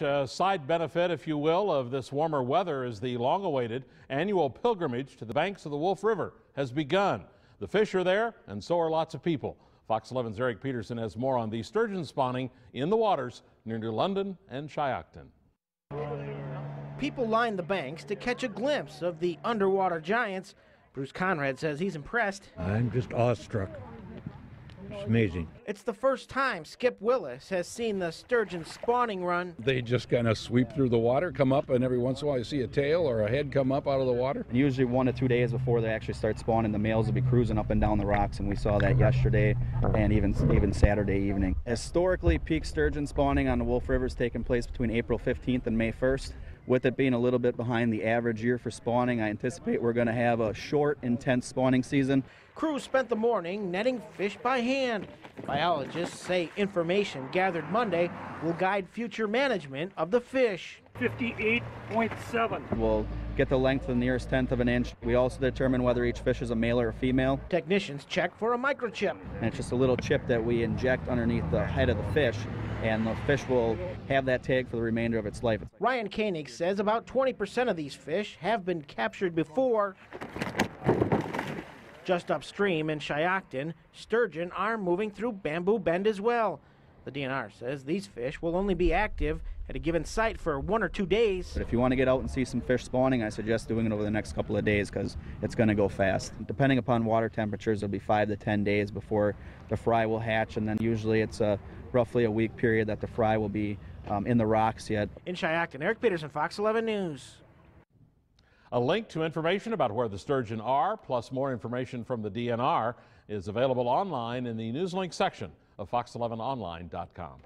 A side benefit, if you will, of this warmer weather is the long-awaited annual pilgrimage to the banks of the Wolf River has begun. The fish are there, and so are lots of people. Fox 11's Eric Peterson has more on the sturgeon spawning in the waters near New London and Shiocton. People line the banks to catch a glimpse of the underwater giants. Bruce Conrad says he's impressed. I'm just awestruck. It's amazing. It's the first time Skip Willis has seen the sturgeon spawning run. They just kind of sweep through the water, come up, and every once in a while you see a tail or a head come up out of the water. Usually one to two days before they actually start spawning, the males will be cruising up and down the rocks, and we saw that yesterday and even even Saturday evening. Historically, peak sturgeon spawning on the Wolf River has taken place between April 15th and May 1st. With it being a little bit behind the average year for spawning, I anticipate we're going to have a short, intense spawning season. Crews spent the morning netting fish by hand. Biologists say information gathered Monday will guide future management of the fish. 58.7. We'll get the length of the nearest tenth of an inch. We also determine whether each fish is a male or a female. Technicians check for a microchip. And it's just a little chip that we inject underneath the head of the fish, and the fish will have that tag for the remainder of its life. Ryan Koenig says about 20% of these fish have been captured before. Just upstream in Shiocton, sturgeon are moving through Bamboo Bend as well. The DNR says these fish will only be active at a given site for one or two days. But if you want to get out and see some fish spawning, I suggest doing it over the next couple of days because it's going to go fast. Depending upon water temperatures, it'll be five to 10 days before the fry will hatch, and then usually it's a, roughly a week period that the fry will be um, in the rocks yet. In Shiocton, Eric Peterson, Fox 11 News. A link to information about where the sturgeon are, plus more information from the DNR, is available online in the Newslink section of fox11online.com.